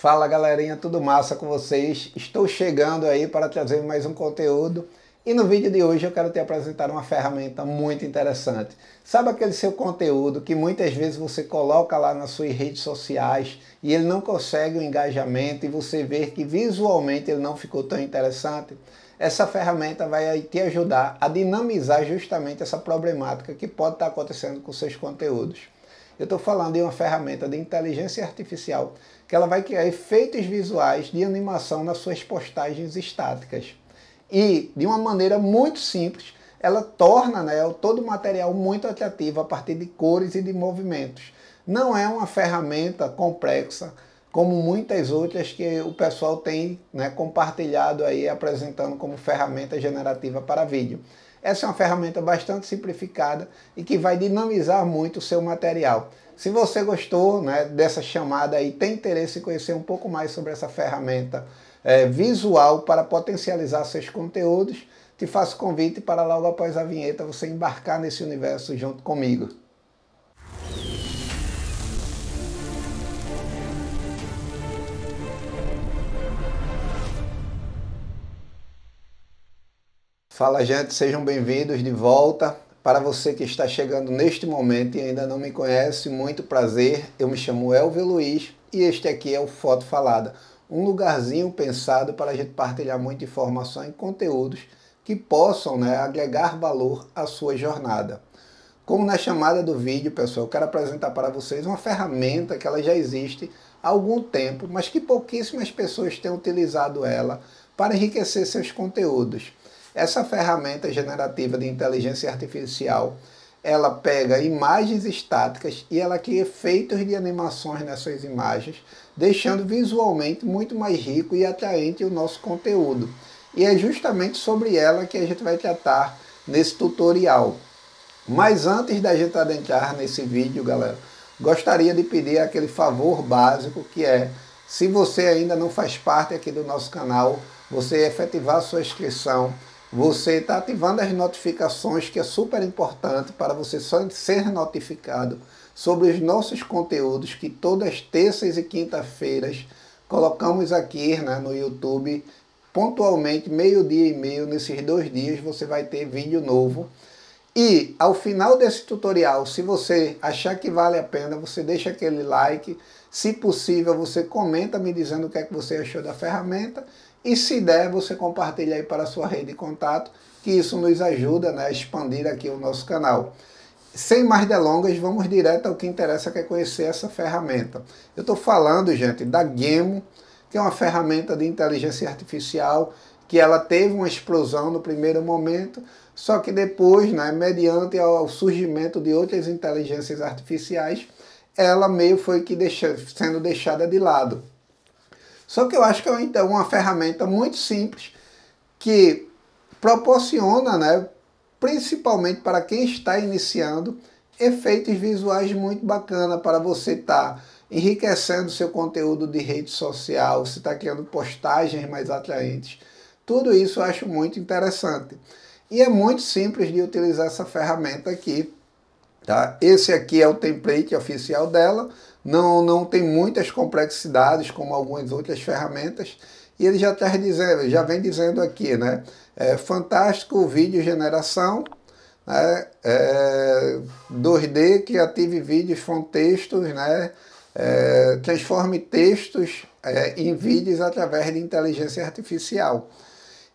Fala galerinha, tudo massa com vocês? Estou chegando aí para trazer mais um conteúdo e no vídeo de hoje eu quero te apresentar uma ferramenta muito interessante. Sabe aquele seu conteúdo que muitas vezes você coloca lá nas suas redes sociais e ele não consegue o engajamento e você vê que visualmente ele não ficou tão interessante? Essa ferramenta vai te ajudar a dinamizar justamente essa problemática que pode estar acontecendo com seus conteúdos. Eu estou falando de uma ferramenta de inteligência artificial que ela vai criar efeitos visuais de animação nas suas postagens estáticas. E, de uma maneira muito simples, ela torna né, todo o material muito atrativo a partir de cores e de movimentos. Não é uma ferramenta complexa, como muitas outras que o pessoal tem né, compartilhado aí, apresentando como ferramenta generativa para vídeo. Essa é uma ferramenta bastante simplificada e que vai dinamizar muito o seu material. Se você gostou né, dessa chamada e tem interesse em conhecer um pouco mais sobre essa ferramenta é, visual para potencializar seus conteúdos, te faço convite para logo após a vinheta você embarcar nesse universo junto comigo. Fala gente, sejam bem-vindos de volta. Para você que está chegando neste momento e ainda não me conhece, muito prazer. Eu me chamo Elvio Luiz e este aqui é o Foto Falada, um lugarzinho pensado para a gente partilhar muita informação e conteúdos que possam né, agregar valor à sua jornada. Como na chamada do vídeo, pessoal, eu quero apresentar para vocês uma ferramenta que ela já existe há algum tempo, mas que pouquíssimas pessoas têm utilizado ela para enriquecer seus conteúdos. Essa ferramenta generativa de inteligência artificial, ela pega imagens estáticas e ela cria efeitos de animações nessas imagens, deixando visualmente muito mais rico e atraente o nosso conteúdo. E é justamente sobre ela que a gente vai tratar nesse tutorial. Mas antes da gente adentrar nesse vídeo, galera, gostaria de pedir aquele favor básico que é, se você ainda não faz parte aqui do nosso canal, você efetivar sua inscrição, você está ativando as notificações, que é super importante para você só ser notificado sobre os nossos conteúdos que todas terças e quinta-feiras colocamos aqui né, no YouTube, pontualmente, meio-dia e meio, nesses dois dias você vai ter vídeo novo. E ao final desse tutorial, se você achar que vale a pena, você deixa aquele like. Se possível, você comenta me dizendo o que é que você achou da ferramenta e se der, você compartilha aí para a sua rede de contato, que isso nos ajuda né, a expandir aqui o nosso canal. Sem mais delongas, vamos direto ao que interessa, que é conhecer essa ferramenta. Eu estou falando, gente, da Gemo, que é uma ferramenta de inteligência artificial que ela teve uma explosão no primeiro momento, só que depois, né, mediante ao surgimento de outras inteligências artificiais, ela meio foi que deixa, sendo deixada de lado. Só que eu acho que é uma ferramenta muito simples que proporciona, né, principalmente para quem está iniciando, efeitos visuais muito bacana para você estar tá enriquecendo seu conteúdo de rede social, você está criando postagens mais atraentes. Tudo isso eu acho muito interessante. E é muito simples de utilizar essa ferramenta aqui. Tá? Esse aqui é o template oficial dela não, não tem muitas complexidades como algumas outras ferramentas, e ele já, tá dizendo, já vem dizendo aqui, né? É, fantástico vídeo geração, né? É, 2D que ative vídeos com textos, né? É, transforme textos é, em vídeos através de inteligência artificial.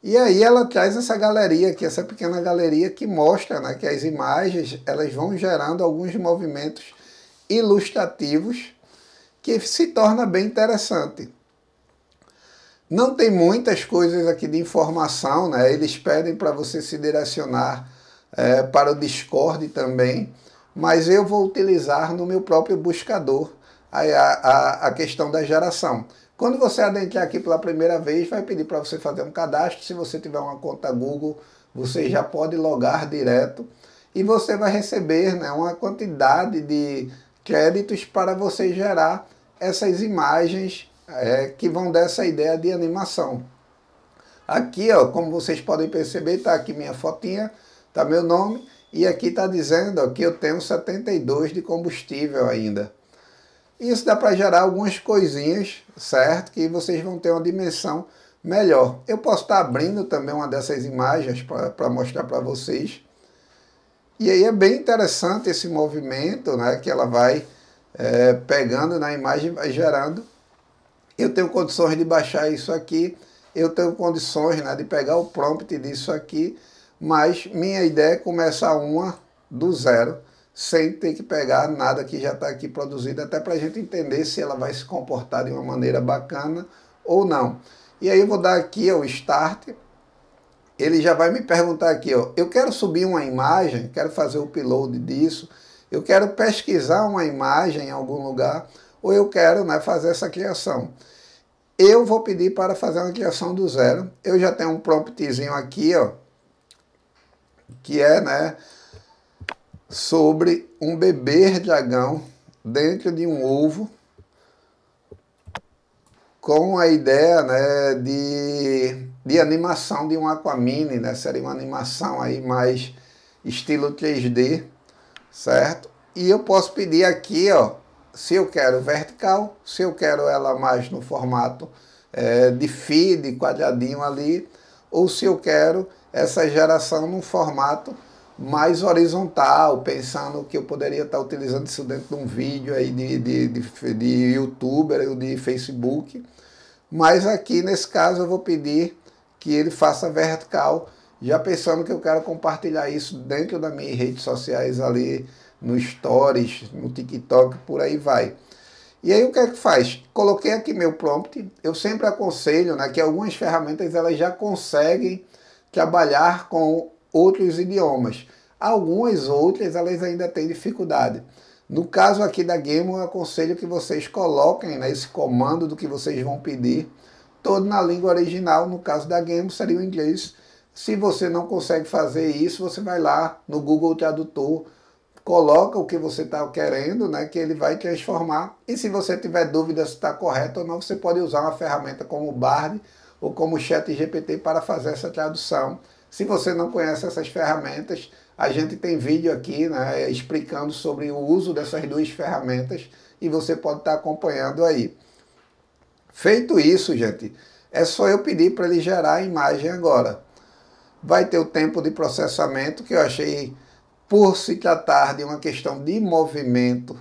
E aí ela traz essa galeria aqui, essa pequena galeria que mostra né, que as imagens elas vão gerando alguns movimentos ilustrativos que se torna bem interessante. Não tem muitas coisas aqui de informação, né? eles pedem para você se direcionar é, para o Discord também, mas eu vou utilizar no meu próprio buscador a, a, a questão da geração. Quando você adentrar aqui pela primeira vez, vai pedir para você fazer um cadastro. Se você tiver uma conta Google, você já pode logar direto e você vai receber né, uma quantidade de créditos para você gerar essas imagens é, que vão dar essa ideia de animação. Aqui, ó, como vocês podem perceber, está aqui minha fotinha, está meu nome, e aqui está dizendo ó, que eu tenho 72 de combustível ainda. Isso dá para gerar algumas coisinhas, certo? Que vocês vão ter uma dimensão melhor. Eu posso estar abrindo também uma dessas imagens para mostrar para vocês. E aí é bem interessante esse movimento, né? Que ela vai é, pegando na imagem vai gerando. Eu tenho condições de baixar isso aqui, eu tenho condições né, de pegar o prompt disso aqui, mas minha ideia é começar uma do zero, sem ter que pegar nada que já está aqui produzido, até para a gente entender se ela vai se comportar de uma maneira bacana ou não. E aí eu vou dar aqui o Start, ele já vai me perguntar aqui, ó, eu quero subir uma imagem, quero fazer o upload disso, eu quero pesquisar uma imagem em algum lugar, ou eu quero né, fazer essa criação. Eu vou pedir para fazer uma criação do zero. Eu já tenho um promptzinho aqui, ó, que é né, sobre um bebê dragão dentro de um ovo com a ideia né, de, de animação de um Aquamini, né? Seria uma animação aí mais estilo 3D certo? E eu posso pedir aqui, ó, se eu quero vertical, se eu quero ela mais no formato é, de feed, quadradinho ali, ou se eu quero essa geração num formato mais horizontal, pensando que eu poderia estar utilizando isso dentro de um vídeo aí de, de, de, de youtuber ou de Facebook. Mas aqui nesse caso eu vou pedir que ele faça vertical já pensando que eu quero compartilhar isso dentro das minhas redes sociais ali, no Stories, no TikTok, por aí vai. E aí o que é que faz? Coloquei aqui meu prompt, eu sempre aconselho né, que algumas ferramentas elas já conseguem trabalhar com outros idiomas. Algumas outras elas ainda têm dificuldade. No caso aqui da Game, eu aconselho que vocês coloquem né, esse comando do que vocês vão pedir, todo na língua original. No caso da Game seria o inglês, se você não consegue fazer isso, você vai lá no Google Tradutor, coloca o que você está querendo, né, que ele vai transformar. E se você tiver dúvida se está correto ou não, você pode usar uma ferramenta como o Bard ou como o ChatGPT para fazer essa tradução. Se você não conhece essas ferramentas, a gente tem vídeo aqui né, explicando sobre o uso dessas duas ferramentas e você pode estar acompanhando aí. Feito isso, gente, é só eu pedir para ele gerar a imagem agora vai ter o tempo de processamento, que eu achei, por se tratar de uma questão de movimento,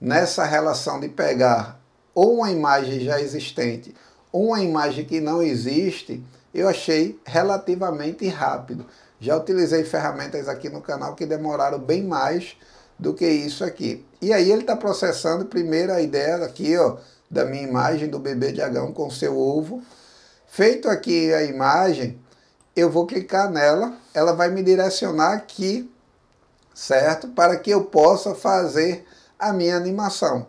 nessa relação de pegar ou uma imagem já existente ou uma imagem que não existe, eu achei relativamente rápido. Já utilizei ferramentas aqui no canal que demoraram bem mais do que isso aqui. E aí ele está processando primeiro a ideia aqui, ó, da minha imagem do bebê dragão com seu ovo. Feito aqui a imagem, eu vou clicar nela, ela vai me direcionar aqui, certo? Para que eu possa fazer a minha animação.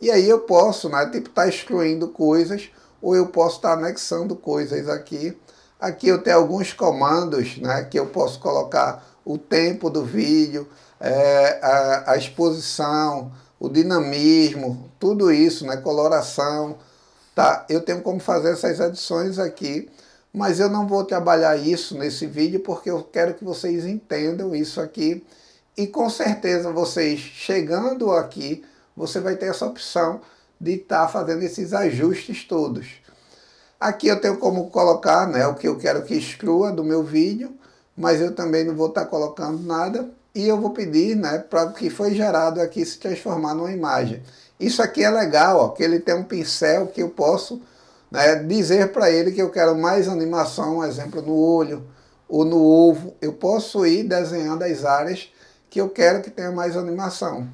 E aí eu posso, né, tipo, estar tá excluindo coisas, ou eu posso estar anexando coisas aqui. Aqui eu tenho alguns comandos, né, que eu posso colocar o tempo do vídeo, é, a, a exposição, o dinamismo, tudo isso, né, coloração, tá? Eu tenho como fazer essas adições aqui mas eu não vou trabalhar isso nesse vídeo porque eu quero que vocês entendam isso aqui e com certeza vocês chegando aqui, você vai ter essa opção de estar tá fazendo esses ajustes todos. Aqui eu tenho como colocar né, o que eu quero que exclua do meu vídeo, mas eu também não vou estar tá colocando nada e eu vou pedir né, para o que foi gerado aqui se transformar numa imagem. Isso aqui é legal, ó, que ele tem um pincel que eu posso né, dizer para ele que eu quero mais animação, um exemplo, no olho ou no ovo. Eu posso ir desenhando as áreas que eu quero que tenha mais animação.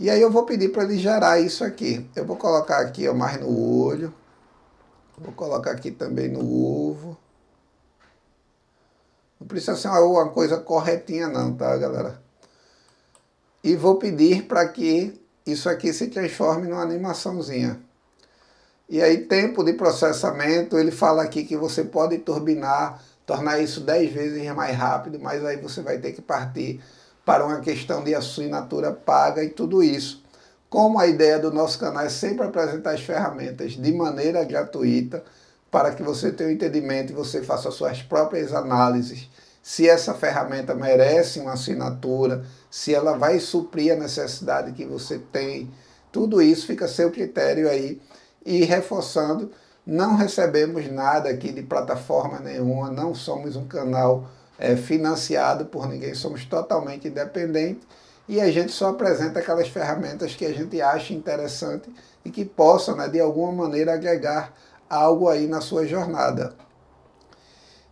E aí eu vou pedir para ele gerar isso aqui. Eu vou colocar aqui ó, mais no olho. Vou colocar aqui também no ovo. Não precisa ser uma, coisa corretinha não, tá, galera? E vou pedir para que isso aqui se transforme numa animaçãozinha. E aí, tempo de processamento, ele fala aqui que você pode turbinar, tornar isso 10 vezes mais rápido, mas aí você vai ter que partir para uma questão de assinatura paga e tudo isso. Como a ideia do nosso canal é sempre apresentar as ferramentas de maneira gratuita, para que você tenha um entendimento e você faça suas próprias análises, se essa ferramenta merece uma assinatura, se ela vai suprir a necessidade que você tem tudo isso fica a seu critério aí e reforçando, não recebemos nada aqui de plataforma nenhuma, não somos um canal é, financiado por ninguém, somos totalmente independentes e a gente só apresenta aquelas ferramentas que a gente acha interessante e que possam, né, de alguma maneira, agregar algo aí na sua jornada.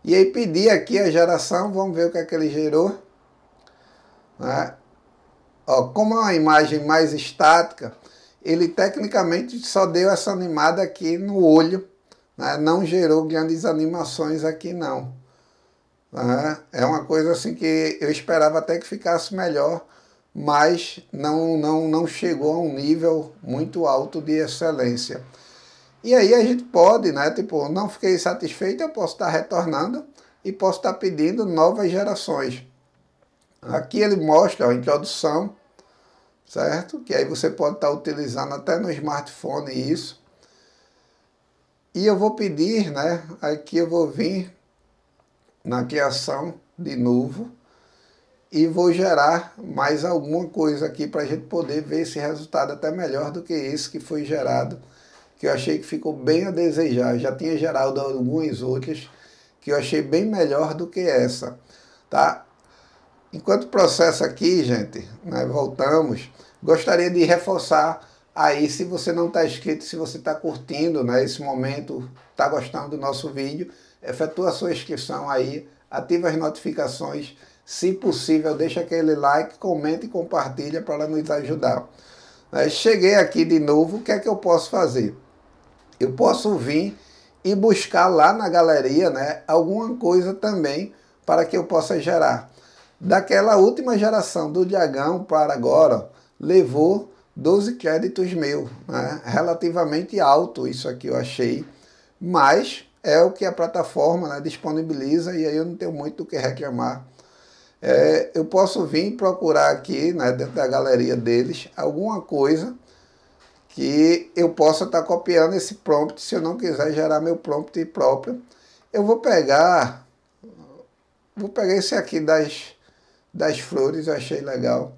E aí pedir aqui a geração, vamos ver o que é que ele gerou. Né? Ó, como é uma imagem mais estática, ele tecnicamente só deu essa animada aqui no olho, né? não gerou grandes animações aqui não. Né? É uma coisa assim que eu esperava até que ficasse melhor, mas não, não, não chegou a um nível muito alto de excelência. E aí a gente pode, né? Tipo, não fiquei satisfeito, eu posso estar retornando e posso estar pedindo novas gerações. Aqui ele mostra a introdução, certo? Que aí você pode estar utilizando até no smartphone isso. E eu vou pedir, né? Aqui eu vou vir na criação de novo e vou gerar mais alguma coisa aqui para a gente poder ver esse resultado até melhor do que esse que foi gerado, que eu achei que ficou bem a desejar. Já tinha gerado algumas outras que eu achei bem melhor do que essa, tá? Enquanto processo aqui, gente, né, voltamos, gostaria de reforçar aí, se você não está inscrito, se você está curtindo né, esse momento, está gostando do nosso vídeo, efetua sua inscrição aí, ativa as notificações, se possível, deixa aquele like, comenta e compartilha para nos ajudar. Cheguei aqui de novo, o que é que eu posso fazer? Eu posso vir e buscar lá na galeria né, alguma coisa também para que eu possa gerar. Daquela última geração do Diagão para agora, levou 12 créditos meus, né? relativamente alto isso aqui eu achei, mas é o que a plataforma né, disponibiliza e aí eu não tenho muito o que reclamar é, eu posso vir procurar aqui, né, dentro da galeria deles, alguma coisa que eu possa estar tá copiando esse prompt, se eu não quiser gerar meu prompt próprio. Eu vou pegar, vou pegar esse aqui das, das flores, achei legal,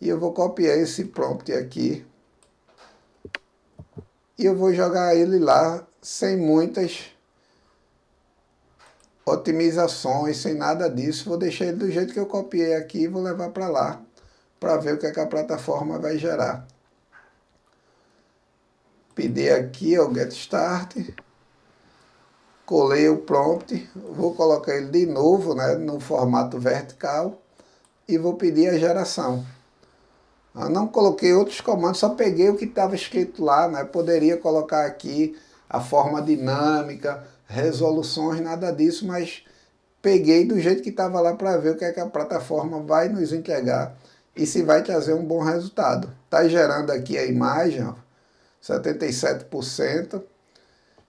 e eu vou copiar esse prompt aqui, e eu vou jogar ele lá sem muitas otimizações, sem nada disso. Vou deixar ele do jeito que eu copiei aqui e vou levar para lá para ver o que, é que a plataforma vai gerar. Pedir aqui o Get Start, colei o prompt, vou colocar ele de novo né, no formato vertical e vou pedir a geração. Eu não coloquei outros comandos, só peguei o que estava escrito lá, né? Poderia colocar aqui a forma dinâmica, resoluções, nada disso, mas peguei do jeito que estava lá para ver o que, é que a plataforma vai nos entregar e se vai trazer um bom resultado. Está gerando aqui a imagem, ó, 77%,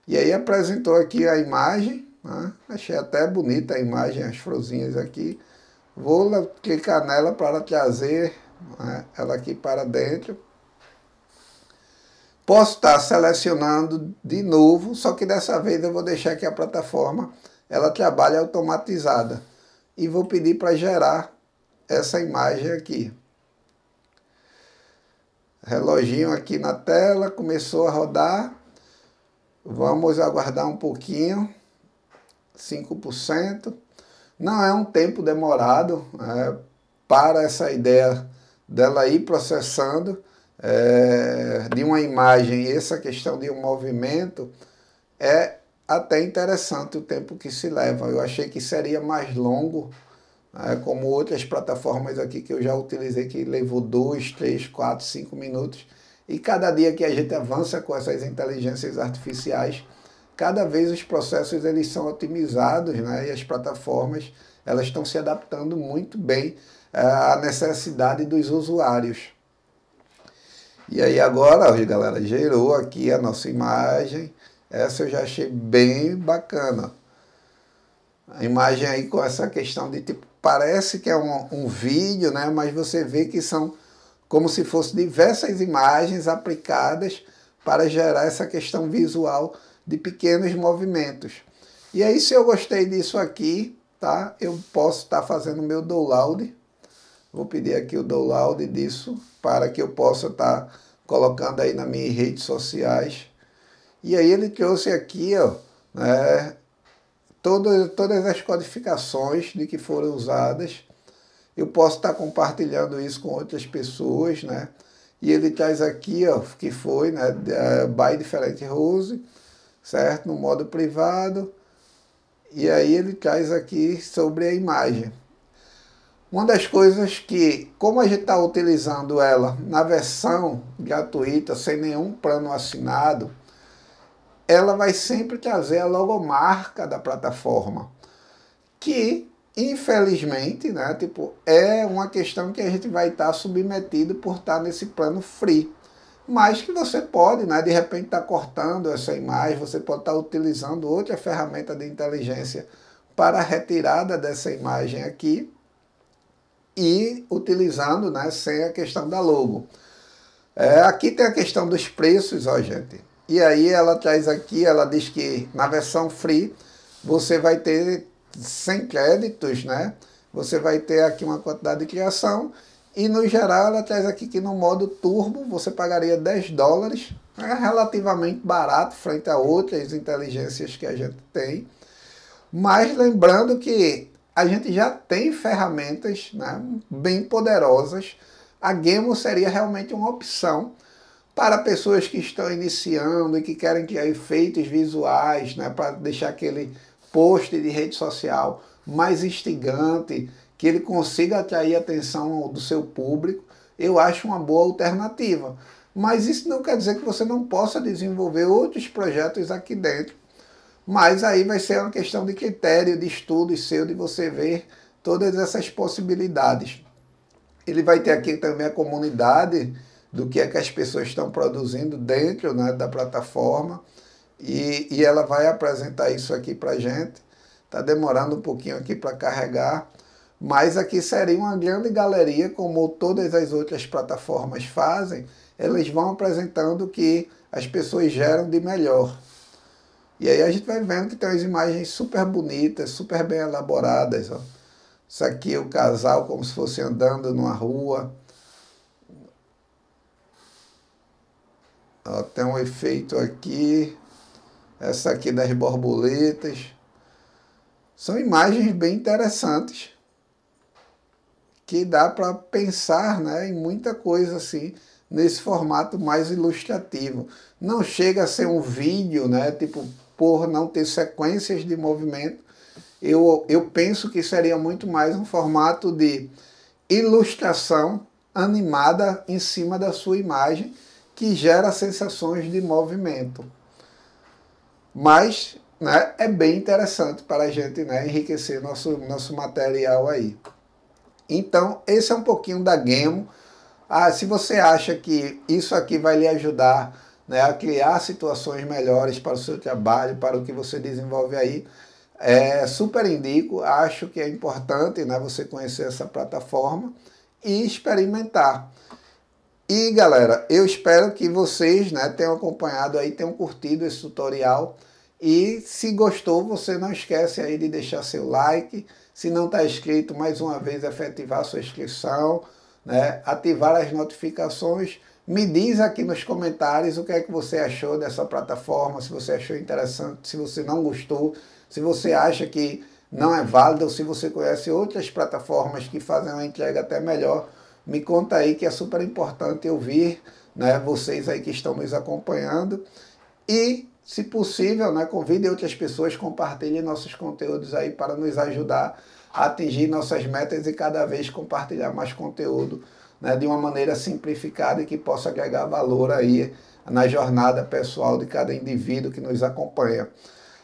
e aí apresentou aqui a imagem, né? achei até bonita a imagem, as florzinhas aqui. Vou clicar nela para trazer né, ela aqui para dentro. Posso estar selecionando de novo, só que dessa vez eu vou deixar que a plataforma ela trabalhe automatizada. E vou pedir para gerar essa imagem aqui. Reloginho aqui na tela, começou a rodar. Vamos aguardar um pouquinho. 5%. Não é um tempo demorado é, para essa ideia dela ir processando é, de uma imagem, essa questão de um movimento, é até interessante o tempo que se leva. Eu achei que seria mais longo, é, como outras plataformas aqui que eu já utilizei, que levou 2, 3, 4, 5 minutos. E cada dia que a gente avança com essas inteligências artificiais, cada vez os processos eles são otimizados né? e as plataformas elas estão se adaptando muito bem é, à necessidade dos usuários. E aí agora, galera, gerou aqui a nossa imagem. Essa eu já achei bem bacana. A imagem aí com essa questão de tipo, parece que é um, um vídeo, né? Mas você vê que são como se fossem diversas imagens aplicadas para gerar essa questão visual de pequenos movimentos. E aí, se eu gostei disso aqui, tá? Eu posso estar tá fazendo o meu download. Vou pedir aqui o download disso para que eu possa estar tá colocando aí nas minhas redes sociais. E aí ele trouxe aqui, ó, né, todas, todas as codificações de que foram usadas. Eu posso estar compartilhando isso com outras pessoas, né? E ele traz aqui, ó, que foi, né, by Different Rose, certo? No modo privado. E aí ele traz aqui sobre a imagem. Uma das coisas que, como a gente está utilizando ela na versão gratuita, sem nenhum plano assinado, ela vai sempre trazer a logomarca da plataforma, que infelizmente, né, tipo, é uma questão que a gente vai estar tá submetido por estar tá nesse plano free. Mas que você pode, né, de repente, estar tá cortando essa imagem, você pode estar tá utilizando outra ferramenta de inteligência para a retirada dessa imagem aqui e utilizando né, sem a questão da logo. É, aqui tem a questão dos preços, ó, gente. E aí ela traz aqui, ela diz que na versão free você vai ter 100 créditos, né? Você vai ter aqui uma quantidade de criação e no geral ela traz aqui que no modo turbo você pagaria 10 dólares, é relativamente barato frente a outras inteligências que a gente tem. Mas lembrando que a gente já tem ferramentas né, bem poderosas. A Gemo seria realmente uma opção para pessoas que estão iniciando e que querem criar efeitos visuais, né, para deixar aquele post de rede social mais instigante, que ele consiga atrair a atenção do seu público, eu acho uma boa alternativa. Mas isso não quer dizer que você não possa desenvolver outros projetos aqui dentro. Mas aí vai ser uma questão de critério, de estudo seu, de você ver todas essas possibilidades. Ele vai ter aqui também a comunidade do que é que as pessoas estão produzindo dentro né, da plataforma e, e ela vai apresentar isso aqui para gente. Está demorando um pouquinho aqui para carregar, mas aqui seria uma grande galeria, como todas as outras plataformas fazem, elas vão apresentando o que as pessoas geram de melhor. E aí a gente vai vendo que tem umas imagens super bonitas, super bem elaboradas. Ó. Isso aqui é o casal como se fosse andando numa rua. Ó, tem um efeito aqui. Essa aqui das borboletas. São imagens bem interessantes que dá para pensar né, em muita coisa assim nesse formato mais ilustrativo. Não chega a ser um vídeo, né, tipo por não ter sequências de movimento. Eu, eu penso que seria muito mais um formato de ilustração animada em cima da sua imagem que gera sensações de movimento. Mas né, é bem interessante para a gente né, enriquecer nosso, nosso material aí. Então, esse é um pouquinho da Gemo. Ah, se você acha que isso aqui vai lhe ajudar né, a criar situações melhores para o seu trabalho, para o que você desenvolve aí, é, super indico, acho que é importante né, você conhecer essa plataforma e experimentar. E galera, eu espero que vocês né, tenham acompanhado aí, tenham curtido esse tutorial. E se gostou, você não esquece aí de deixar seu like. Se não está inscrito, mais uma vez efetivar sua inscrição, né, ativar as notificações. Me diz aqui nos comentários o que é que você achou dessa plataforma, se você achou interessante, se você não gostou, se você acha que não é válida ou se você conhece outras plataformas que fazem uma entrega até melhor. Me conta aí que é super importante ouvir né, vocês aí que estão nos acompanhando. E, se possível, né, convide outras pessoas, compartilhem nossos conteúdos aí para nos ajudar a atingir nossas metas e cada vez compartilhar mais conteúdo né, de uma maneira simplificada e que possa agregar valor aí na jornada pessoal de cada indivíduo que nos acompanha.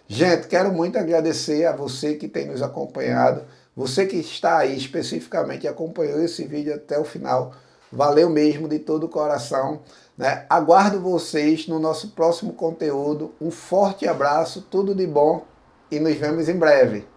Gente, quero muito agradecer a você que tem nos acompanhado. Você que está aí especificamente acompanhou esse vídeo até o final, valeu mesmo de todo o coração. Né? Aguardo vocês no nosso próximo conteúdo. Um forte abraço, tudo de bom e nos vemos em breve.